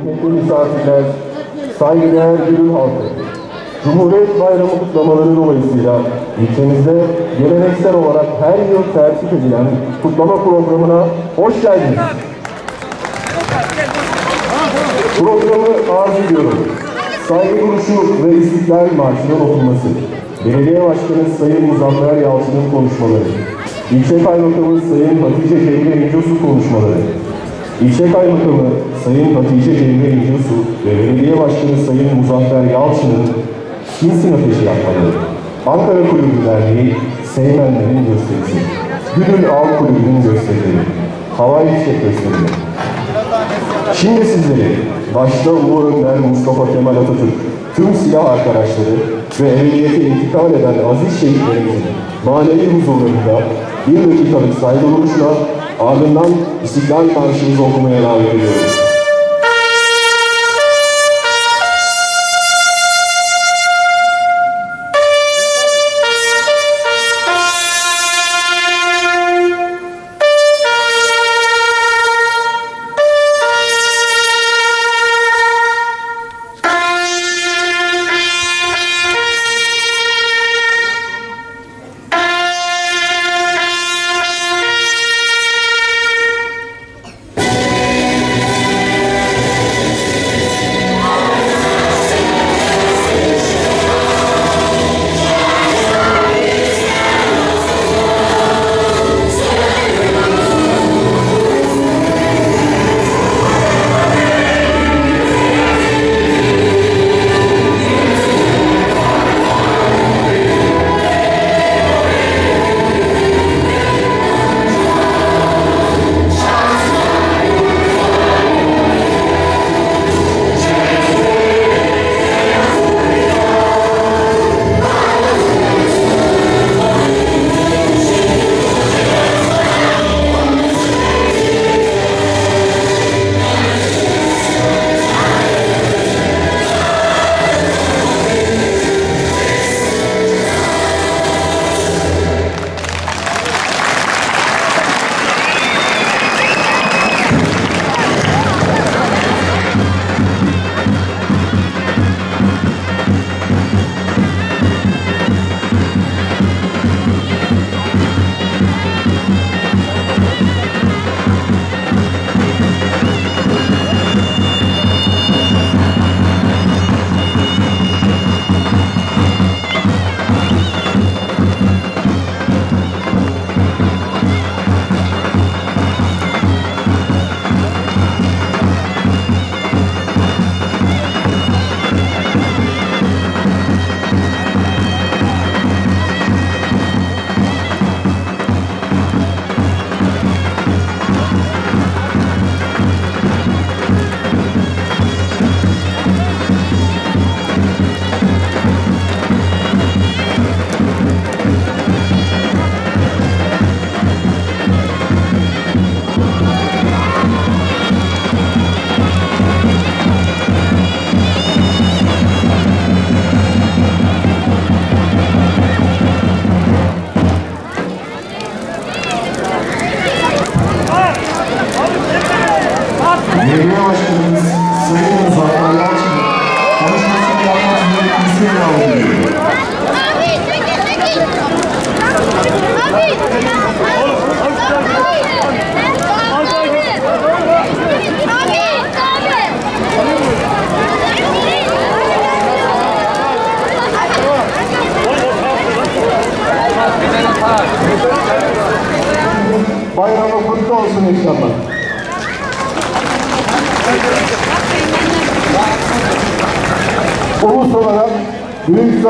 kıymetli misafirler, saygıdeğer gönül halkı, Cumhuriyet Bayramı kutlamaları dolayısıyla ilçemizde geleneksel olarak her yıl tertip edilen kutlama programına hoş geldiniz. Programı arz ediyorum. Saygı duruşu ve İstiklal Marşı'nın okunması. Belediye Başkanı Sayın Muzaffer Yalçın'ın konuşmaları. İlçe Kaymakamı Sayın Hatice Cemre İncosu konuşmaları. İlçe Kaymakamı Sayın Hatice Cemre İncosu ve Belediye Başkanı Sayın Muzaffer Yalçın'ın Sinsin Ateşi yapmaları. Ankara Kulübü Derneği Seymenlerin gösterisi. Gülül Av Kulübü'nün gösterileri. Havai fişek gösterileri. Şimdi sizleri başta Ulu Önder Mustafa Kemal Atatürk, tüm silah arkadaşları ve emniyete intikal eden aziz şehitlerimizin manevi huzurlarında bir dakikalık saygı duruşuna ardından İstiklal Marşı'mızı okumaya davet ediyoruz.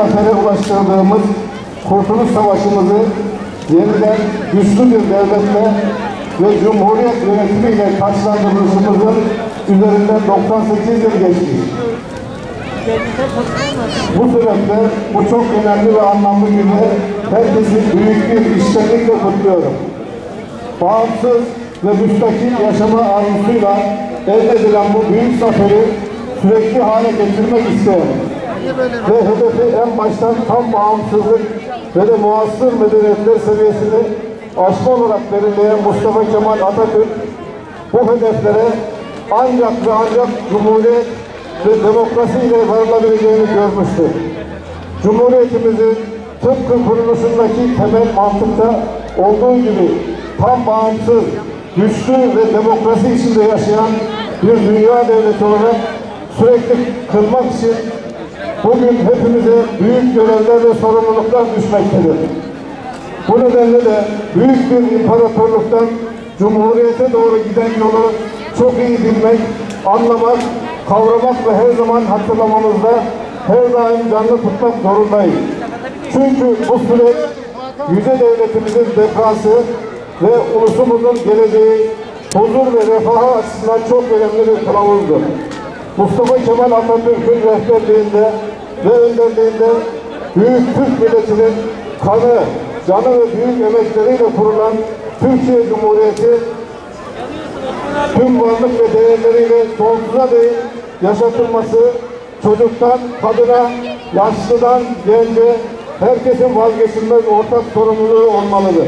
Zafere ulaştırdığımız Kurtuluş Savaşımızı yeniden güçlü bir devletle ve Cumhuriyet yönetimiyle taçlandırılışımızın üzerinden 98 yıl geçti. Bu sebeple bu çok önemli ve anlamlı günü herkesin büyük bir iştenlikle kutluyorum. Bağımsız ve müstakil yaşama arzusuyla elde edilen bu büyük zaferi sürekli hale getirmek isteyen ve hedefi en baştan tam bağımsızlık ve de muasır medeniyetler seviyesini aşma olarak belirleyen Mustafa Kemal Atatürk bu hedeflere ancak ve ancak Cumhuriyet ve demokrasiyle varılabileceğini görmüştür. Cumhuriyetimizin tıpkı kuruluşundaki temel mantıkta olduğu gibi tam bağımsız, güçlü ve demokrasi içinde yaşayan bir dünya devleti olarak sürekli kılmak için bugün hepimize büyük görevler ve sorumluluklar düşmektedir. Bu nedenle de büyük bir imparatorluktan Cumhuriyete doğru giden yolu çok iyi bilmek, anlamak, kavramak ve her zaman hatırlamamızda her daim canlı tutmak zorundayız. Çünkü bu süreç yüce devletimizin bekası ve ulusumuzun geleceği, huzur ve refahı açısından çok önemli bir kılavuzdur. Mustafa Kemal Atatürk'ün rehberliğinde ve önderliğinde büyük Türk milletinin kanı, canı ve büyük emekleriyle kurulan Türkiye Cumhuriyeti tüm varlık ve değerleriyle sonsuza değin yaşatılması çocuktan kadına, yaşlıdan gence herkesin vazgeçilmez ortak sorumluluğu olmalıdır.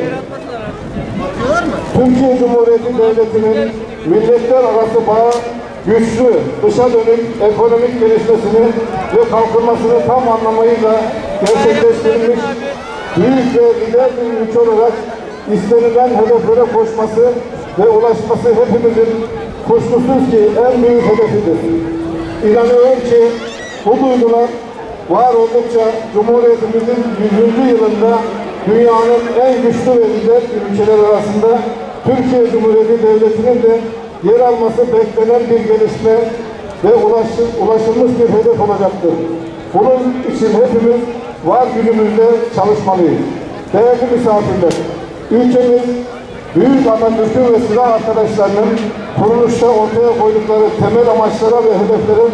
Türkiye Cumhuriyeti Devleti'nin milletler arası bağı güçlü, dışa dönük ekonomik gelişmesini ve kalkınmasını tam anlamıyla gerçekleştirilmiş büyük ve lider bir ülke olarak istenilen hedeflere koşması ve ulaşması hepimizin kuşkusuz ki en büyük hedefidir. İnanıyorum ki bu duygular var oldukça Cumhuriyetimizin 100. yılında dünyanın en güçlü ve lider ülkeler arasında Türkiye Cumhuriyeti Devleti'nin de yer alması beklenen bir gelişme ve ulaşı, ulaşılmış bir hedef olacaktır. Bunun için hepimiz var gücümüzle çalışmalıyız. Değerli misafirler, ülkemiz Büyük Atatürk'ün ve silah arkadaşlarının kuruluşta ortaya koydukları temel amaçlara ve hedeflere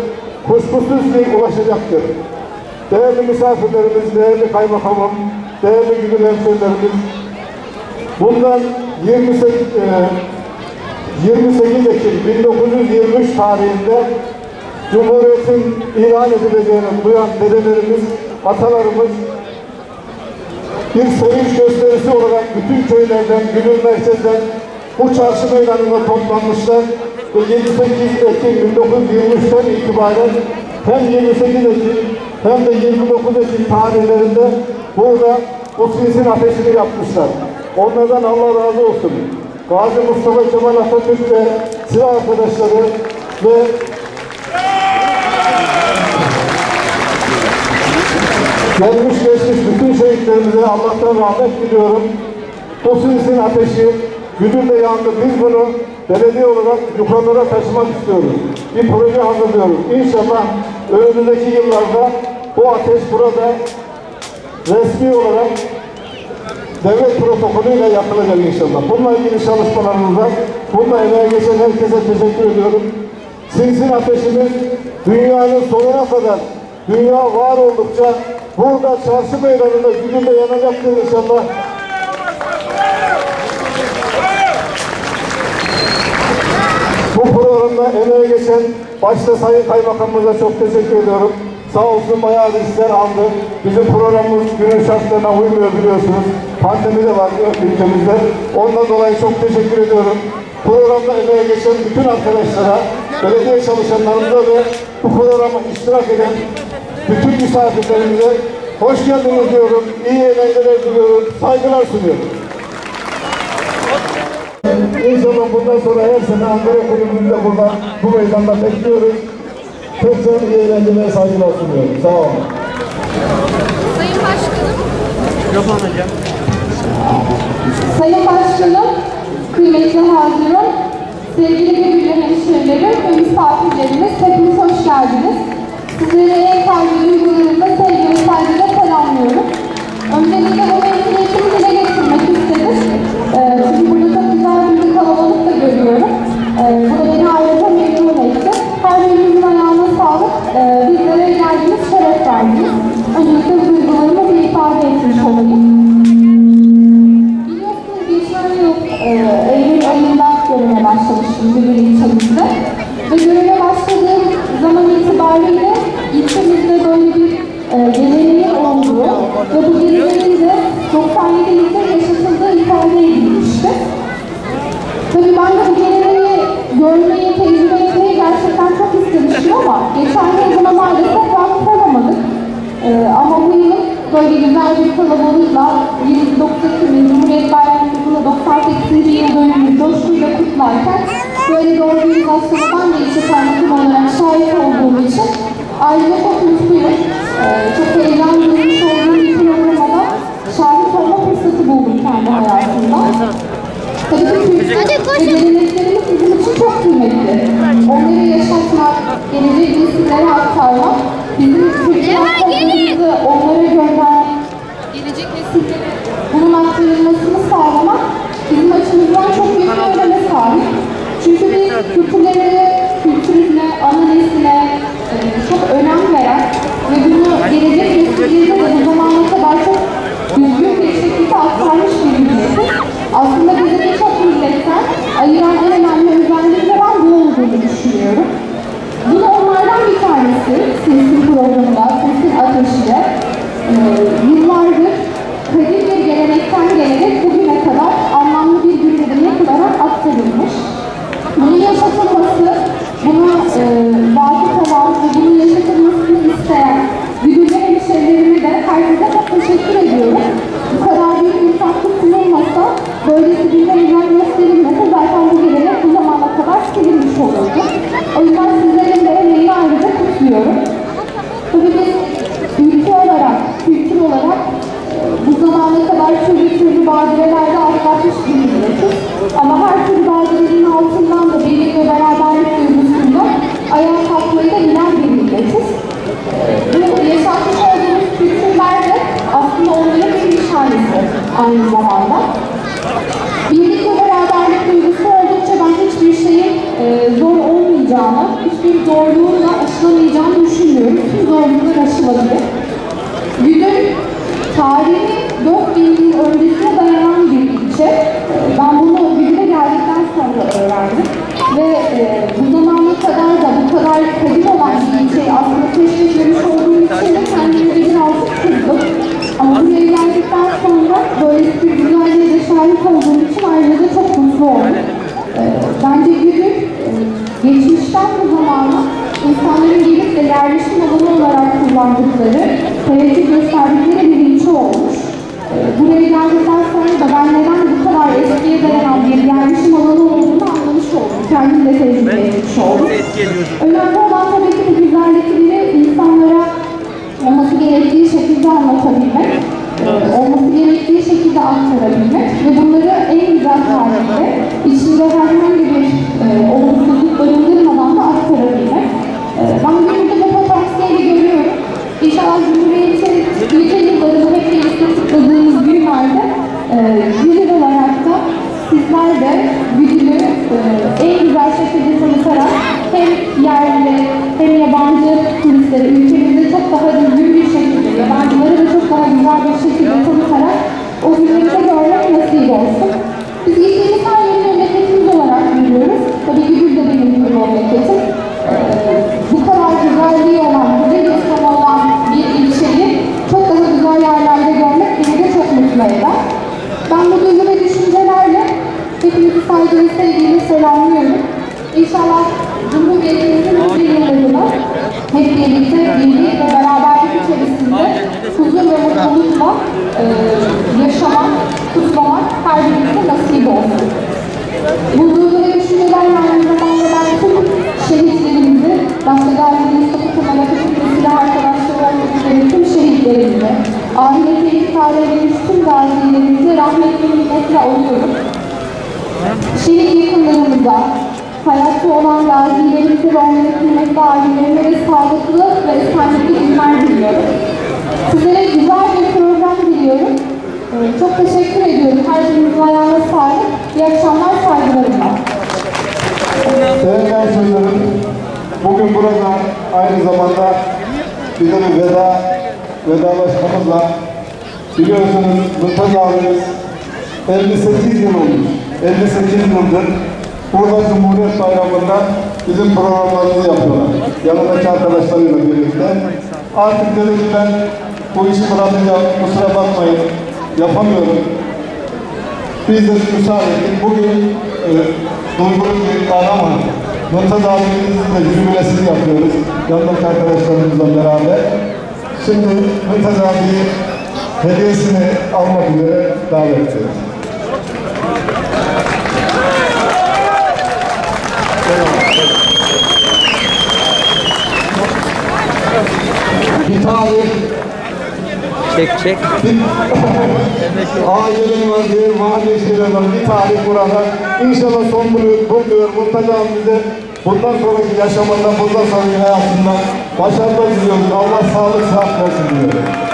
kuşkusuz ki ulaşacaktır. Değerli misafirlerimiz, değerli kaymakamım, değerli güdül hemşehrilerimiz, bundan 28, e, 28 Ekim 1923 tarihinde Cumhuriyet'in ilan edileceğini duyan dedelerimiz, atalarımız bir sevinç gösterisi olarak bütün köylerden, Gülül merkezden bu çarşı meydanına toplanmışlar ve 28 Ekim 1923'ten itibaren hem 28 Ekim hem de 29 Ekim tarihlerinde burada bu sinsin ateşini yapmışlar. Onlardan Allah razı olsun. Gazi Mustafa Kemal Atatürk ve silah arkadaşları ve Gelmiş geçmiş bütün şehitlerimize Allah'tan rahmet diliyorum. Bu sinsin ateşi güdümle yandı. Biz bunu belediye olarak yukarılara taşımak istiyoruz. Bir proje hazırlıyoruz. İnşallah önümüzdeki yıllarda bu ateş burada resmi olarak devlet protokolüyle yapılacak inşallah. Bununla ilgili çalışmalarımızda bununla emeğe geçen herkese teşekkür ediyorum. Sinsin ateşimiz dünyanın sonuna kadar dünya var oldukça burada çarşı meydanında güdümle yanacaktır inşallah. Bu programda emeğe geçen başta Sayın Kaymakamımıza çok teşekkür ediyorum. Sağ olsun bayağı riskler aldı. Bizim programımız günün şartlarına uymuyor biliyorsunuz. Pandemi de var ülkemizde. Ondan dolayı çok teşekkür ediyorum. Programda emeğe geçen bütün arkadaşlara, belediye çalışanlarımıza ve bu programa iştirak eden bütün misafirlerimize hoş geldiniz diyorum. İyi eğlenceler diliyorum. Saygılar sunuyorum. İnşallah bundan sonra her sene Ankara Kulübü'nde burada bu meydanda bekliyoruz. Tekrar iyi eğlenceler saygılar sunuyorum. Sağ olun. Sayın Başkanım. Sayın Başkanım, kıymetli hazırım, sevgili birbirine hemşehrilerim ve misafirlerimiz, hepiniz hoş geldiniz. Sizleri en kalbi duygularımla sevgi ve saygıyla selamlıyorum. Öncelikle bu memnuniyetimi etmiş olayım. Biliyorsunuz geçen yıl e, Eylül ayında göreve başlamıştım Gülül ilçemizde. Ve zaman itibariyle ilçemizde böyle bir e, geleneğin ve bu geleneğin de 97 yılında yaşatıldığı ifade edilmişti. Tabii ben de bu geleneği görmeyi, tecrübe etmeyi ama geçen yıl buna maalesef vakıf olamadık. Ee, ama bu yıl böyle güzel bir kalabalıkla 29 Ekim'in Cumhuriyet Bayramı'nın 98. yıl dönümünü coşkuyla kutlarken böyle bir organizasyona ben de ilçe kaymakam olarak şahit olduğum için ayrıca çok mutluyum. Ee, çok heyecan duymuş olduğum bir programa da şahit olma fırsatı buldum kendi hayatımda. Tabii ki kültür ve geleneklerimiz bizim için çok kıymetli. Onları yaşatmak, gelecek nesillere aktarmak, bizim kültür haklarımızı onlara göndermek, gelecek nesillere bunun aktarılmasını sağlamak bizim açımızdan çok büyük bir öneme sahip. Çünkü biz kültürlere, kültürüne, ana nesline e, çok önem veren ve bunu gelecek nesillere de bu zamana kadar çok düzgün bir şekilde aktarmış bir milletiz. Aslında bizi birçok milletten ayıran en önemli özelliklerinden bu olduğunu düşünüyorum. Bunu onlardan bir tanesi, Sesin programında, Sesin Ateşi'de e, yıllardır kadim bir gelenekten gelerek bugüne kadar anlamlı bir gündeme yapılarak aktarılmış. Bunun yaşatılması, buna e, vakıf olan ve bunun yaşatılmasını isteyen güdüllü hemşehrilerime de herkese çok teşekkür ediyorum. Bu kadar büyük bir katkı sunulmasa, böylesi bir özen gösterilmese zaten bu gelenek bu zamana kadar silinmiş olurdu. O yüzden sizlerin de emeğini ayrıca kutluyorum. Tabii biz ülke olarak, kültür olarak e, bu zamana kadar türlü türlü badirelerle atlatmış bir milletiz. Ama her türlü badirenin altından da birlik ve beraberlik duygusunda ayağa kalkmayı da bilen bir milletiz. E, Bu yaşatmış olduğumuz kültürler de aslında onların bir nişanesi aynı zamanda. Birlik ve beraberlik duygusu oldukça ben hiçbir şeyin e, zor olmayacağını, hiçbir zorluğun da aşılamayacağını düşünmüyorum. Tüm zorluklar aşılabilir. Güdül tarihi 4000 yıl öncesine dayanan bir ilçe. E, Ben bunu Güdül'e geldikten sonra öğrendim. Ve e, bu zamana kadar da bu kadar kadim olan bir ilçeyi aslında keşfetmemiş olduğum için de kendimi birazcık kızdım. Şahit olduğum için ayrıca çok mutlu oldum. Ee, bence Güdül e, geçmişten bu zamana insanların gelip de yerleşim alanı olarak kullandıkları, teveccüh gösterdikleri bir ilçe olmuş. Ee, buraya geldikten sonra da ben neden bu kadar eskiye dayanan bir yerleşim alanı olduğunu anlamış oldum. Kendim de tecrübe etmiş oldum. Önemli olan tabii ki bu güzellikleri insanlara olması gerektiği şekilde anlatabilmek, e, olması gerektiği şekilde aktarabilmek ve bunları en edilmiş tüm gazilerimizi rahmetli minnetle oluyorum. Şehit yakınlarımıza, hayatta olan gazilerimize ve onların kıymetli ailelerine de sağlıklı ve esenlikli günler diliyorum. Sizlere güzel bir program diliyorum. Ee, Çok teşekkür ediyorum. Her birinizin ayağına sağlık. İyi akşamlar, saygılarımla. Değerli hemşehrilerim, bugün burada aynı zamanda bir de bir veda, vedalaşmamızla biliyorsunuz Murtaza abimiz 58 yıl olmuş. 58 yıldır burada Cumhuriyet Bayramı'nda bizim programlarımızı yapıyorlar. Yanındaki arkadaşlarıyla birlikte. Artık dedi ki ben bu işi bırakacağım, kusura bakmayın, yapamıyorum. Biz de müsaade ettik. Bugün e, duygulu bir kahraman Murtaza abimizin de jübilesini yapıyoruz. Yanındaki arkadaşlarımızla beraber. Şimdi Murtaza abiyi hediyesini almak üzere davet ediyoruz. Bir tarih Çek çek. Ailenin var, diğer mahalle şeyler var. Bir tarih burada. İnşallah son buluyor, buluyor. Mutlaka bize bundan sonraki yaşamında, bundan sonraki hayatında başarılar diliyoruz. Allah sağlık, sıhhat versin diyorum.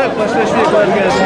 Bırakma başına şuraya kadar gelsin.